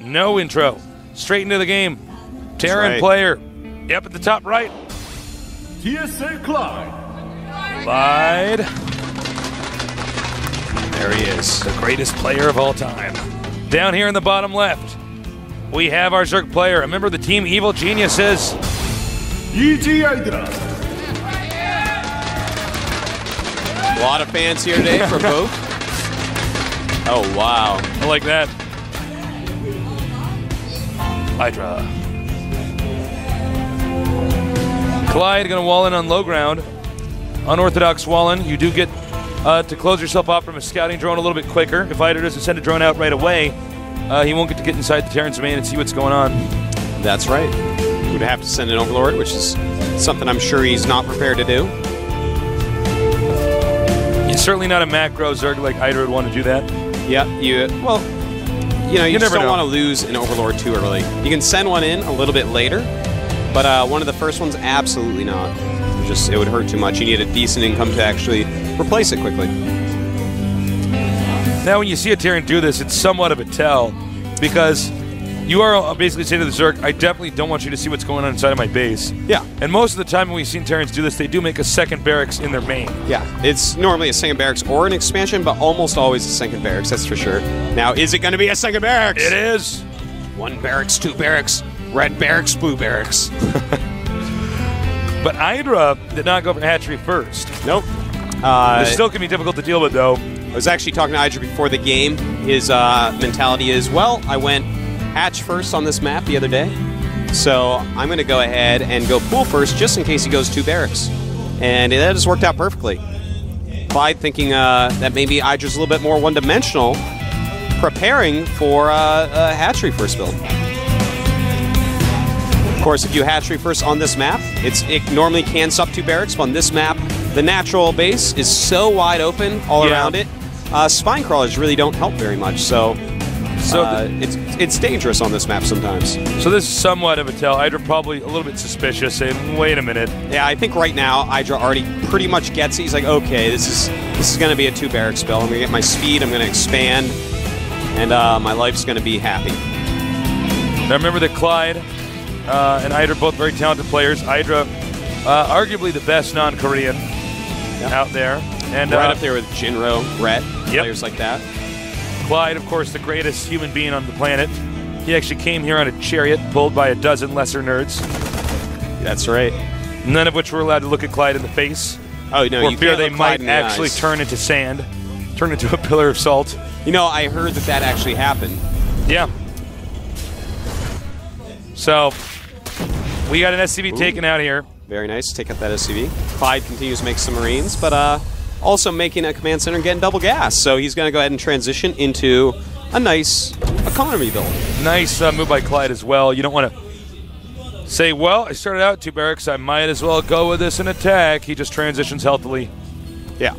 No intro. Straight into the game. Terran right. player. Yep, at the top right. TSA Clide. Clide, There he is. the greatest player of all time. Down here in the bottom left, we have our Zerg player. A member of the team Evil Geniuses. EG IdrA. A lot of fans here today for both. Oh, wow. I like that. IdrA. Clide going to wall in on low ground. Unorthodox walling. You do get uh, to close yourself off from a scouting drone a little bit quicker. If IdrA doesn't send a drone out right away, uh, he won't get to get inside the Terran's domain and see what's going on. That's right. He would have to send an Overlord, which is something I'm sure he's not prepared to do. He's certainly not a macro Zerg like IdrA would want to do that. Yeah, you, well, you know, you, You just never don't know. want to lose an Overlord too early. You can send one in a little bit later, but uh, one of the first ones, absolutely not. It Just It would hurt too much. You need a decent income to actually replace it quickly. Now, when you see a Terran do this, it's somewhat of a tell because you are basically saying to the Zerg, I definitely don't want you to see what's going on inside of my base. Yeah. And most of the time when we've seen Terrans do this, they do make a second barracks in their main. Yeah, it's normally a second barracks or an expansion, but almost always a second barracks, that's for sure. Now, is it going to be a second barracks? It is. One barracks, two barracks, red barracks, blue barracks. But IdrA did not go for hatchery first. nope. Uh, It still can be difficult to deal with, though. I was actually talking to IdrA before the game. His uh, mentality is, well, I went hatch first on this map the other day, so I'm going to go ahead and go pool first just in case he goes two barracks. And that has worked out perfectly. Clide thinking uh, that maybe IdrA's a little bit more one-dimensional, preparing for uh, a hatchery first build. Of course, if you hatchery first on this map, it's it normally can sup two barracks. But on this map, the natural base is so wide open all Yeah. around it. Uh, spine crawlers really don't help very much, so So, uh, it's it's dangerous on this map sometimes. so this is somewhat of a tell. IdrA probably a little bit suspicious, saying, "Wait a minute." Yeah, I think right now IdrA already pretty much gets it. He's like, okay, this is this is going to be a two barracks spell. I'm going to get my speed. I'm going to expand, and uh, my life's going to be happy. Now remember that Clide uh, and IdrA both very talented players. IdrA, uh, arguably the best non-Korean out there, and right uh, up there with Jinro, Ret, Yep. players like that. Clide, of course, the greatest human being on the planet. He actually came here on a chariot pulled by a dozen lesser nerds, That's right. none of which were allowed to look at Clide in the face, Oh no, for you fear they might the actually eyes. turn into sand, turn into a pillar of salt. You know, I heard that that actually happened. Yeah. So, we got an SCV taken out here. Very nice. Take out that SCV. Clide continues to make some Marines, but uh, also making a command center and getting double gas. So he's going to go ahead and transition into a nice economy build. Nice uh, move by Clide as well. You don't want to say, well, I started out two barracks. I might as well go with this and attack. He just transitions healthily. Yeah.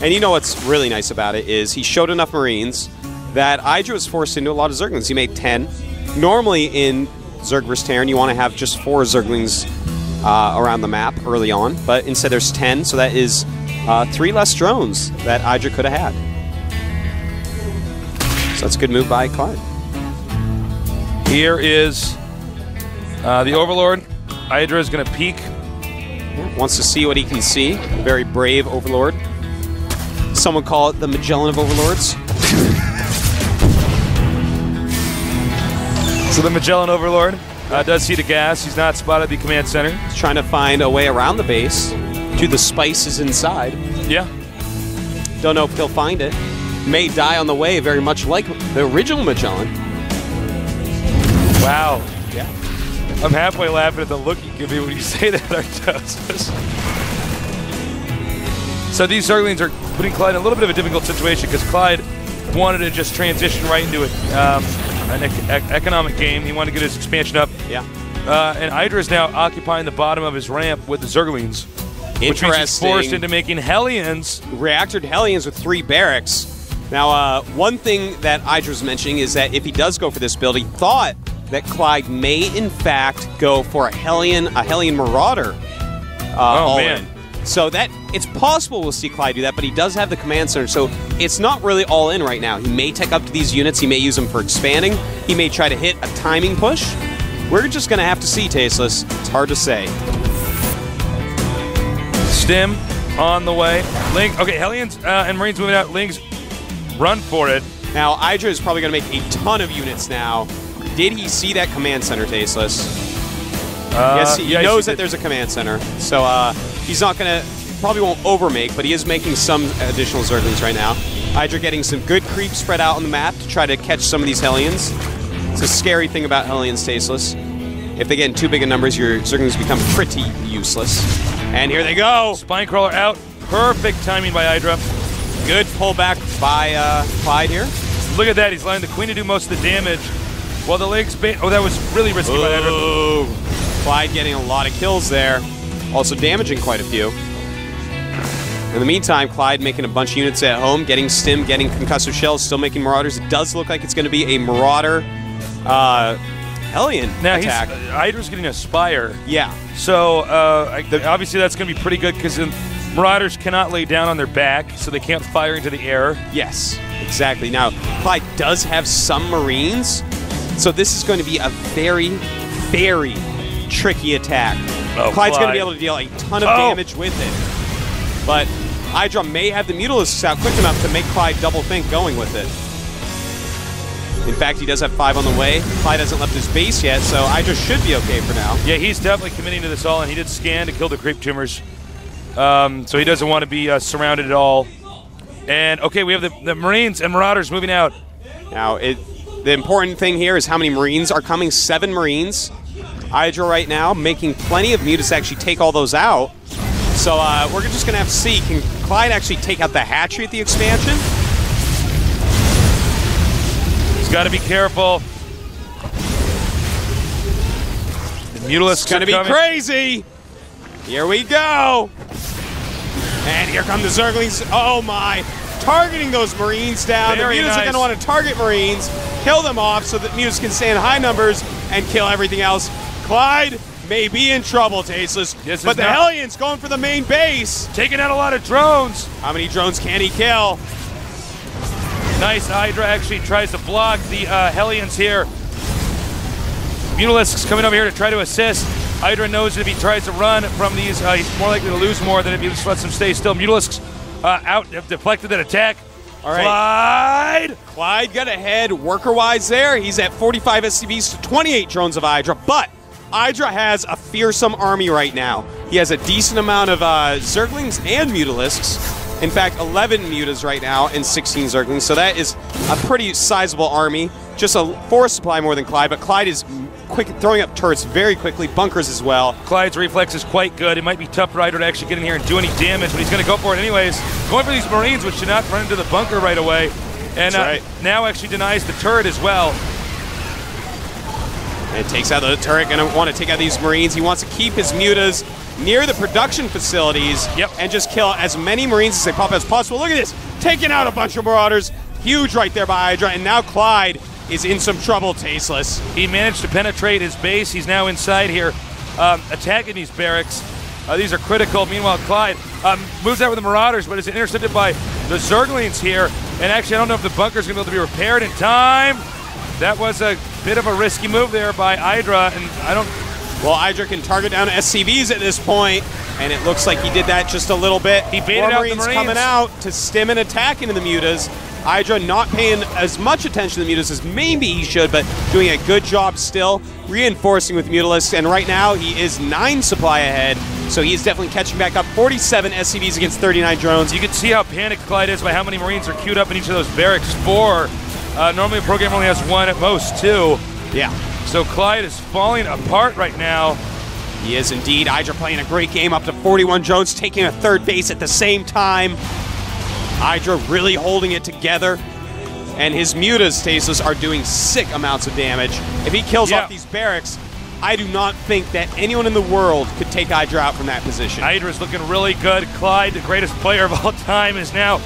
And you know what's really nice about it is he showed enough Marines that IdrA was forced into a lot of Zerglings. He made 10. Normally in Zerg vs. Terran, you want to have just four Zerglings uh, around the map early on, but instead there's 10, so that is uh, three less drones that IdrA could have had. So that's a good move by Clide. Here is uh, the Overlord. IdrA is going to peek. Wants to see what he can see. A very brave Overlord. Someone call it the Magellan of Overlords. So the Magellan Overlord uh, does see the gas. He's not spotted at the command center. He's trying to find a way around the base to the spices inside. Yeah. Don't know if he'll find it. May die on the way, very much like the original Magellan. Wow. Yeah. I'm halfway laughing at the look you give me when you say that, Artos. so these Zerglings are putting Clide in a little bit of a difficult situation because Clide wanted to just transition right into it, um, an ec- ec- economic game. He wanted to get his expansion up. Yeah. Uh, and IdrA is now occupying the bottom of his ramp with the Zerglings. Which means he's forced into making Hellions. Reactor to Hellions with three barracks. Now, uh, one thing that IdrA was mentioning is that if he does go for this build, he thought that Clide may, in fact, go for a Hellion, a Hellion Marauder. Uh, Oh, man. in. So that it's possible we'll see Clide do that, but he does have the command center, so it's not really all in right now. He may tech up to these units, he may use them for expanding, he may try to hit a timing push. We're just gonna have to see, Tasteless. It's hard to say. Stim on the way. Link. Okay, Hellions uh, and Marines moving out. Lings run for it. Now, IdrA is probably gonna make a ton of units now. Did he see that command center, Tasteless? Uh, yes, he yeah, knows see that there's a command center, so uh, he's not gonna probably won't overmake, but he is making some additional Zerglings right now. IdrA getting some good creep spread out on the map to try to catch some of these Hellions. It's a scary thing about Hellions Tasteless. If they get in too big of numbers, your Zerglings become pretty useless. And here they go! Spinecrawler out. Perfect timing by IdrA. Good pullback by uh, Clide here. Look at that. He's letting the Queen to do most of the damage. While the legs. Oh, that was really risky by IdrA. Ooh. Clide getting a lot of kills there. Also damaging quite a few. In the meantime, Clide making a bunch of units at home, getting stim, getting concussive shells, still making marauders. It does look like it's going to be a marauder uh, Hellion Now attack. he's uh, IdrA's getting a Spire. yeah. So uh, I- obviously that's going to be pretty good because Marauders cannot lay down on their back, so they can't fire into the air. Yes, exactly. Now, Clide does have some Marines, so this is going to be a very, very tricky attack. Oh, Clide's going to be able to deal a ton of Oh. damage with it. But IdrA may have the Mutalisks out quick enough to make Clide double think going with it. In fact, he does have five on the way. Clide hasn't left his base yet, so IdrA should be okay for now. Yeah, he's definitely committing to this all, and he did scan to kill the creep tumors. Um, so he doesn't want to be uh, surrounded at all. And okay, we have the, the Marines and Marauders moving out. Now, it, the important thing here is how many Marines are coming. Seven Marines. IdrA right now making plenty of mutas to actually take all those out. So uh, we're just going to have to see. Can Clide actually take out the hatchery at the expansion? Got to be careful. The Mutalisks It's going to be coming. crazy. Here we go. And here come the Zerglings. Oh my. Targeting those Marines down. Very the mutas are going to want to target Marines, kill them off so that mutas can stay in high numbers and kill everything else. Clide may be in trouble, Tasteless. This but the Hellions going for the main base. Taking out a lot of drones. How many drones can he kill? Nice. IdrA actually tries to block the uh, Hellions here. Mutalisks coming over here to try to assist. IdrA knows that if he tries to run from these, uh, he's more likely to lose more than if he just lets them stay still. Mutalisks uh, out, have deflected that attack. All right. Clide! Clide got ahead worker-wise there. He's at 45 SCVs to 28 drones of IdrA, but IdrA has a fearsome army right now. He has a decent amount of uh, Zerglings and Mutalisks. In fact, 11 Mutas right now and 16 Zerglings, so that is a pretty sizable army. Just a force supply more than Clide, but Clide is quick throwing up turrets very quickly, bunkers as well. Clide's reflex is quite good. It might be tough for IdrA to actually get in here and do any damage, but he's going to go for it anyways. Going for these Marines, which should not run into the bunker right away. And uh, right. now actually denies the turret as well. And it takes out the turret, gonna want to take out these Marines. He wants to keep his mutas near the production facilities Yep. and just kill as many Marines as they pop as possible. Look at this, taking out a bunch of Marauders. Huge right there by IdrA, and now Clide is in some trouble, Tasteless. He managed to penetrate his base. He's now inside here, um, attacking these barracks. Uh, these are critical. Meanwhile, Clide um, moves out with the Marauders, but is intercepted by the Zerglings here. And actually, I don't know if the bunker's going to be able to be repaired in time. That was a bit of a risky move there by IdrA, and I don't. Well, IdrA can target down SCVs at this point, and it looks like he did that just a little bit. He baited out the Marines coming out to stem an attack into the mutas. IdrA not paying as much attention to the mutas as maybe he should, but doing a good job still, reinforcing with mutalisks. And right now he is nine supply ahead, so he is definitely catching back up. 47 SCVs against 39 drones. You can see how panicked Clide is by how many Marines are queued up in each of those barracks. Four. Uh, normally, a program only has one, at most two. Yeah. So Clide is falling apart right now. He is indeed. IdrA playing a great game, up to 41 drones taking a third base at the same time. IdrA really holding it together. And his mutas, Stasis, are doing sick amounts of damage. If he kills Yeah. off these barracks, I do not think that anyone in the world could take IdrA out from that position. IdrA's looking really good. Clide, the greatest player of all time, is now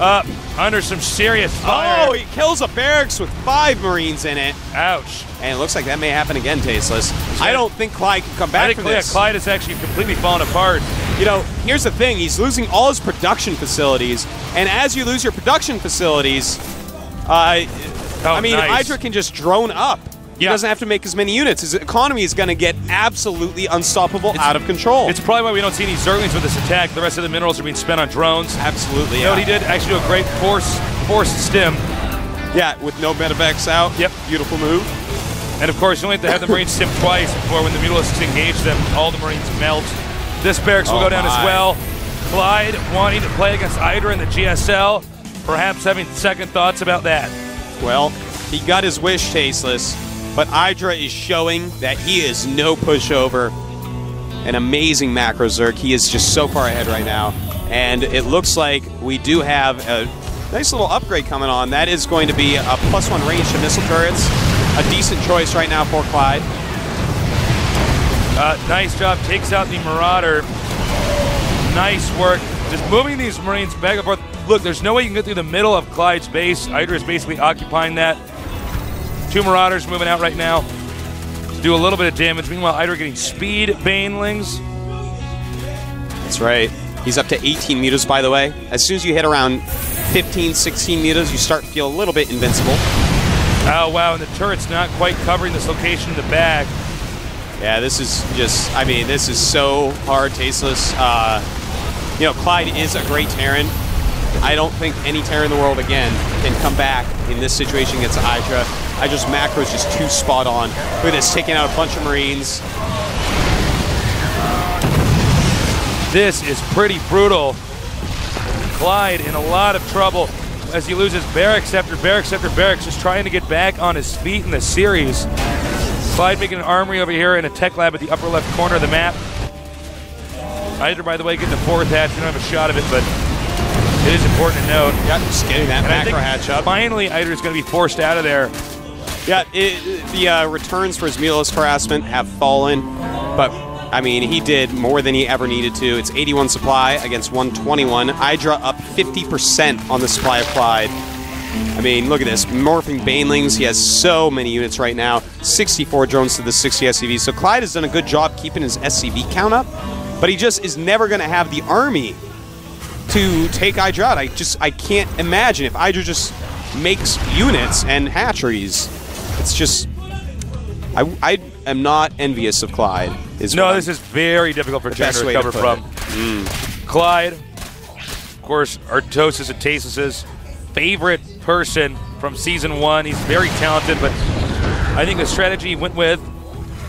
uh, under some serious fire. oh, he kills a barracks with five Marines in it. Ouch. And it looks like that may happen again, Tasteless. I don't think Clide can come I back think from yeah, this. Clide is actually completely falling apart. you know, here's the thing: he's losing all his production facilities, and as you lose your production facilities, uh, Oh, I mean, nice. IdrA can just drone up. He Yeah. doesn't have to make as many units. His economy is going to get absolutely unstoppable, out of control. It's probably why we don't see any Zerglings with this attack. The rest of the minerals are being spent on drones. absolutely. You know what he did? Actually, do a great force force stim. Yeah, with no medevacs out. Yep. Beautiful move. And of course, you only have to have the Marines stim twice before when the Mutalisks engage them, all the Marines melt. This barracks will Oh go down my. as well. Clide wanting to play against IdrA in the GSL, perhaps having second thoughts about that. Well, he got his wish, Tasteless, but IdrA is showing that he is no pushover. An amazing macro Zerg. He is just so far ahead right now. And it looks like we do have a nice little upgrade coming on. That is going to be a plus one range to missile turrets. A decent choice right now for Clide. Uh, nice job. Takes out the Marauder. Nice work. Just moving these Marines back and forth. Look, there's no way you can get through the middle of Clide's base. IdrA is basically occupying that. Two Marauders moving out right now to do a little bit of damage. Meanwhile, IdrA getting speed Banelings. That's right. He's up to 18 meters, by the way. As soon as you hit around 15, 16 meters, you start to feel a little bit invincible. Oh, wow. And the turret's not quite covering this location in the back. Yeah, this is just, I mean, this is so hard, tasteless. Uh, you know, Clide is a great Terran. I don't think any Terran in the world, again, can come back in this situation against a IdrA. just macro is just too spot on. Look at this, taking out a bunch of Marines. This is pretty brutal. Clide in a lot of trouble as he loses barracks after barracks after barracks, just trying to get back on his feet in the series. Clide making an armory over here and a tech lab at the upper left corner of the map. IdrA, by the way, getting the fourth hatch. We don't have a shot of it, but it is important to note. Yeah, just getting that And I macro hatch up. finally IdrA is going to be forced out of there. Yeah, it, the uh, returns for his Mutas harassment have fallen, but I mean, he did more than he ever needed to. It's 81 supply against 121. IdrA up 50% on the supply applied. I mean, look at this. Morphing Banelings. He has so many units right now. 64 drones to the 60 SCVs. So Clide has done a good job keeping his SCV count up, but he just is never going to have the army to take IdrA out. I just I can't imagine if IdrA just makes units and hatcheries. It's just I, I am not envious of Clide. Is No, this I'm- is very difficult for best to recover from. Mm. Clide, of course, Artosis and Tastus's favorite person from season one. He's very talented, but I think the strategy he went with,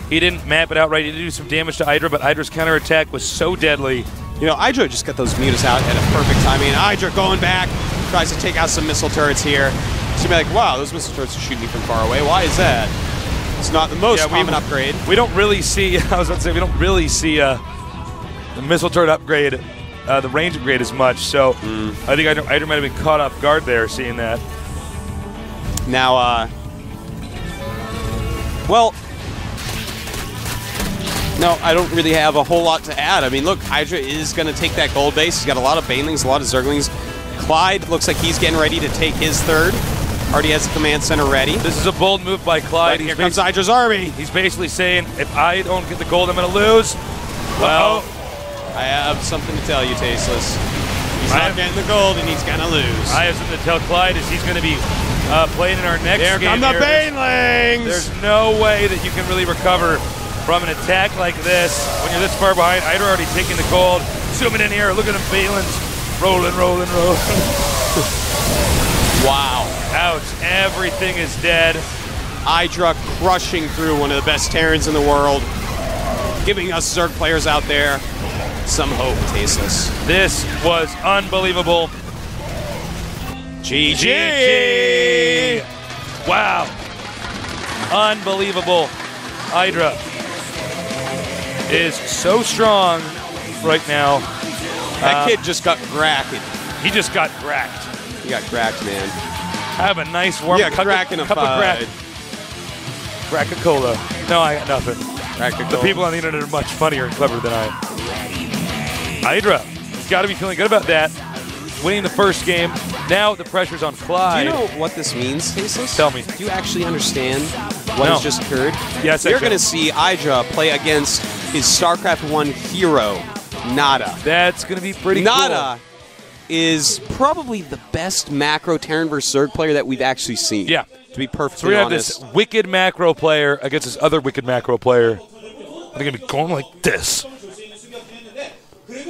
he didn't map it out right. He did do some damage to IdrA, but IdrA's counterattack was so deadly. You know, IdrA just got those mutas out at a perfect timing. IdrA going back, tries to take out some missile turrets here. She'd be like, wow, those missile turrets are shooting me from far away. Why is that? It's not the most Yeah, we- common upgrade. We don't really see, I was about to say, we don't really see uh, the missile turret upgrade, uh, the range upgrade as much. So I think IdrA might have been caught off guard there seeing that. Now, uh, well, no, I don't really have a whole lot to add. I mean, look, IdrA is going to take that gold base. He's got a lot of Banelings, a lot of Zerglings. Clide looks like he's getting ready to take his third. Already has the command center ready. This is a bold move by Clide. But here comes IdrA's army. He's basically saying, if I don't get the gold, I'm going to lose. Well, I have something to tell you, Tasteless. He's I not have- getting the gold, and he's going to lose. I have something to tell Clide is he's going to be uh, playing in our next Here game. come the here. There's- Banelings! There's no way that you can really recover from an attack like this when you're this far behind. IdrA already taking the gold. Zooming in here, look at him, Banelings. Rolling, rolling, rolling. wow. Everything is dead. IdrA crushing through one of the best Terrans in the world, giving us Zerg players out there some hope, Tasteless. This was unbelievable. GG. Wow. Unbelievable. IdrA is so strong right now. That Uh, kid just got cracked. He just got cracked. He got cracked, man. I have a nice warm Yeah, cup, cracking a cup of crack, five. crack of cola. No, I got nothing. The people on the internet are much funnier and cleverer than I am. IdrA has got to be feeling good about that. Winning the first game. Now the pressure's on Fly. Do you know what this means, Tasteless? Tell me. Do you actually understand what No. has just occurred? Yes, I You're going to see IdrA play against his StarCraft 1 hero, Nada. That's going to be pretty Nada is probably the best macro Terran versus Zerg player that we've actually seen. Yeah. To be So perfectly we have honest. this wicked macro player against this other wicked macro player. They're going to be going like this.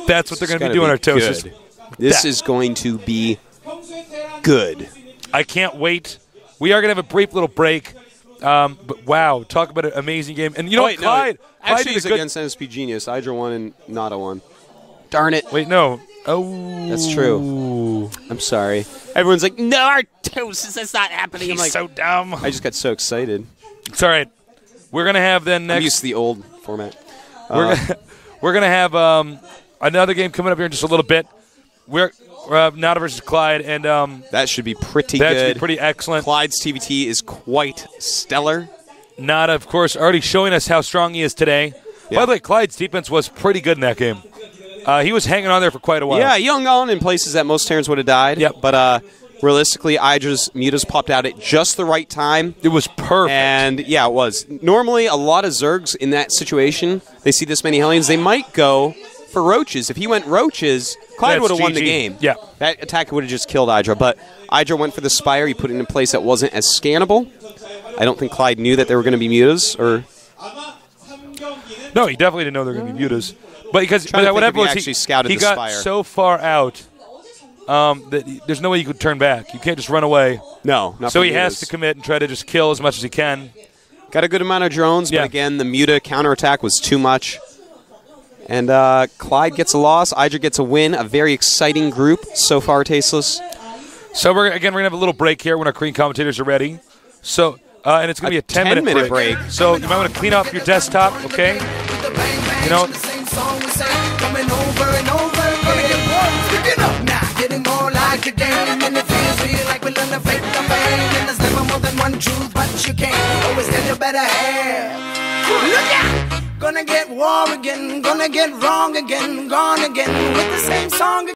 That's what they're going to be doing, Artosis. good. This That. is going to be good. I can't wait. We are going to have a brief little break. Um, but wow, talk about an amazing game. And you know Oh, wait, what, Clide? no. Clide Actually, he's against NSP Genius. IdrA won and Nada won. Darn it. Wait, no. Oh, That's true. I'm sorry. Everyone's like, no, Artosis, that's not happening. I'm like, so dumb. I just got so excited. It's all right. We're gonna have then I'm next. used to the old format. we're gonna, we're gonna have um, another game coming up here in just a little bit. We're uh, Nada versus Clide, and um, That should be pretty that good. should be pretty excellent. Clide's TVT is quite stellar. Nada, of course, already showing us how strong he is today. By the way, Clide's defense was pretty good in that game. Uh, he was hanging on there for quite a while. Yeah, he hung on in places that most Terrans would have died. Yep. But uh, realistically, IdrA's mutas popped out at just the right time. it was perfect. And yeah, it was. Normally, a lot of Zergs in that situation, they see this many Hellions, they might go for Roaches. If he went Roaches, Clide would have won the game. Yeah. That attack would have just killed IdrA. But IdrA went for the Spire. He put it in a place that wasn't as scannable. I don't think Clide knew that there were going to be mutas. Or No, he definitely didn't know there were going to be mutas. But because Trying to but think what if happened he was scouted he the got spire. so far out um, that he- there's no way you could turn back. You can't just run away. no, not So for he has mutas. to commit and try to just kill as much as he can. Got a good amount of drones, Yeah. but again, the Muta counterattack was too much. And uh, Clide gets a loss. IdrA gets a win. A very exciting group so far, Tasteless. So we're again we're gonna have a little break here when our Korean commentators are ready. So uh, and it's gonna be a 10 minute, 10-minute break. break. So you might want to clean up your desktop, okay? You know, same song we sang, coming over and over. Gonna get warm, picking up now, getting more like a game. And it feels real like we learn to fake the fame. And there's never more than one truth, but you can't always get your better half. Look out! Gonna get war again, gonna get wrong again, gone again with the same song.